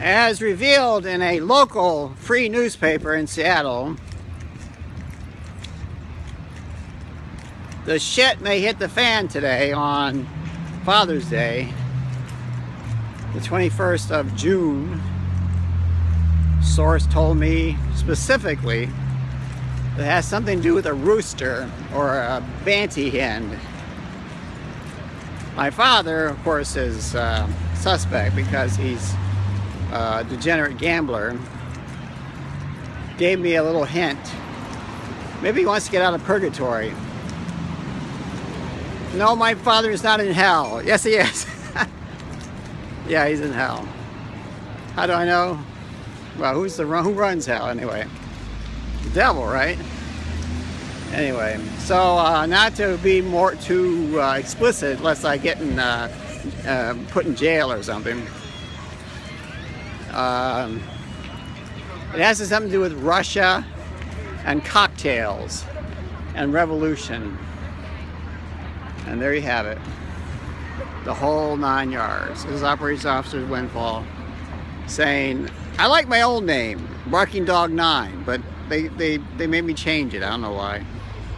As revealed in a local free newspaper in Seattle, the shit may hit the fan today on Father's Day, the 21st of June. Source told me specifically that has something to do with a rooster or a banty hen. My father, of course, is uh, suspect because he's a degenerate gambler. Gave me a little hint. Maybe he wants to get out of purgatory. No, my father is not in hell. Yes, he is. yeah, he's in hell. How do I know? Well, who's the who runs hell anyway? The devil, right? Anyway, so uh, not to be more too uh, explicit, lest I get in, uh, uh put in jail or something. Um, it has something to do with Russia and cocktails and revolution. And there you have it. The whole nine yards. This is Operations Officer Windfall saying, I like my old name, Barking Dog 9, but they, they, they made me change it. I don't know why.